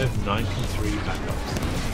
out of 93 backups.